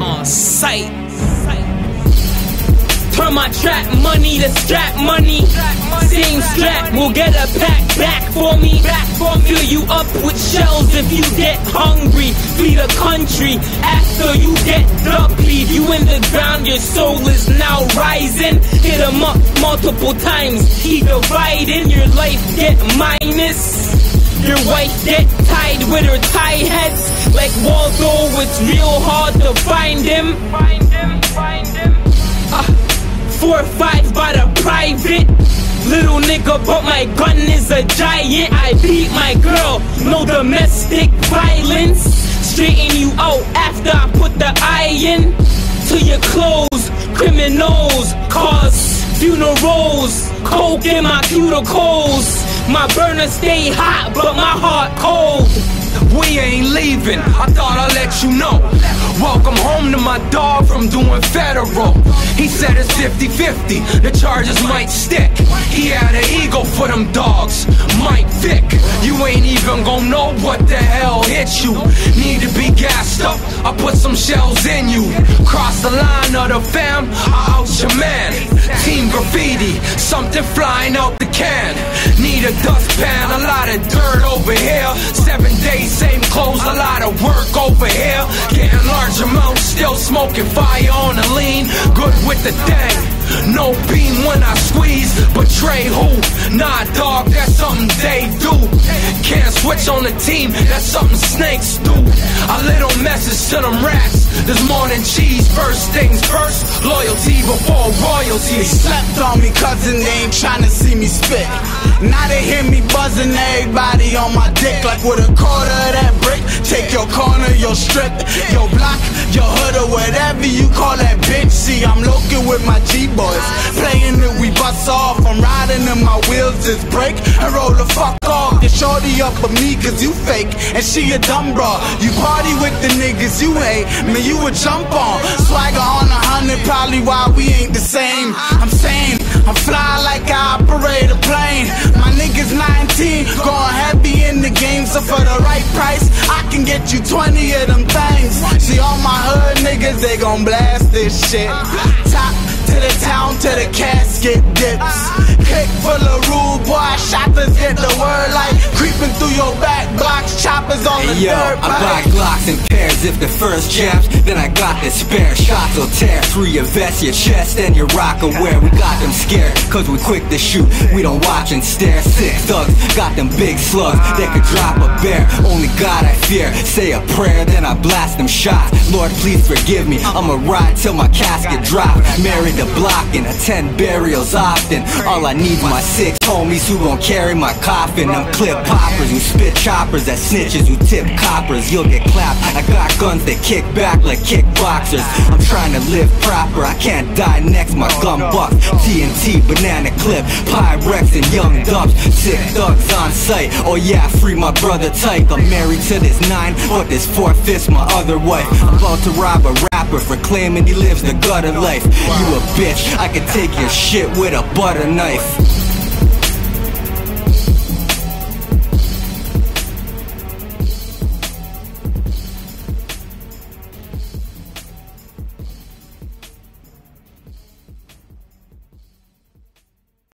on sight. Turn my trap money to strap money. Same strap will get a pack back for me. Fill you up with shells if you get hungry. Feed the country after you get depleted. You in the ground, your soul is now rising. Hit Hit 'em up multiple times. He dividing your life get minus. Your wife get tied with her tie heads like Waldo. It's real hard to find him. Find him, find him. Uh, four five by the private. Little nigga, but my gun is a giant. I beat my girl, no domestic violence. Straighten you out after I put the iron to your clothes. Criminals cause funerals. Coke in my cuticles. My burner stay hot, but my heart cold. We ain't leaving, I thought I'd let you know. Welcome home to my dog from doing federal. He said it's 50 50, the charges might stick. He had an ego for them dogs, Mike Vick. Even gonna know what the hell hit you. Need to be gassed up, I put some shells in you. Cross the line of the fam, I out your man. Team graffiti, something flying out the can. Need a dustpan, a lot of dirt over here. Seven days, same clothes, a lot of work over here. Getting large amounts, still smoking fire on the lean. Good with the dang. No beam when I squeeze, betray who? Nah, dog, that's something they do. Can't switch on the team, that's something snakes do. A little message to them rats. More than cheese. First things first, loyalty before royalty. They slept on me, cousin, they ain't tryna see me spit. Now they hear me buzzing everybody on my dick like with a quarter of that brick. Take your corner, your strip, your block, your hood, or whatever you call that bitch. See, I'm looking with my G boys, playing it, we bust off. I'm riding and my wheels just break and roll the fuck off. Get shorty up with me, cause you fake, and she a dumb bra. You party with the niggas you hate, man, you a jump on. Swagger on a hundred, probably why we ain't the same. I'm saying, I'm fly like I operate a plane. My niggas 19, going heavy in the game, so for the right price, I can get you 20 of them things. See all my hood niggas, they gon' blast this shit. Top to the town, to the casket dips. Click full of rude boy, shoppers get the word like creeping through your back blocks, choppers on the Yo, dirt I buy. Glocks in pairs if the first jabs, then I got the spare. Shots will tear through your vest, your chest, and your rock aware. We got them scared, cause we quick to shoot. We don't watch and stare. Six thugs got them big slugs that could drop a bear. Only God I fear. Say a prayer, then I blast them shots. Lord, please forgive me. I'ma ride till my casket drop. Married the block and attend burials often. All I need my six homies who gon' carry my coffin. Them clip poppers who spit choppers that snitches who tip coppers. You'll get clapped. I got guns that kick back like kickboxers. I'm trying to live proper. I can't die next. My gun bucks. TNT, banana clip, Pyrex and Yung Dubz. Sick thugs on sight. Oh yeah, free my brother tight. I'm married to this nine, but this four fifths my other wife. I'm about to rob a rapper for claiming he lives the gutter life. You a bitch. I can take your shit with a butter knife.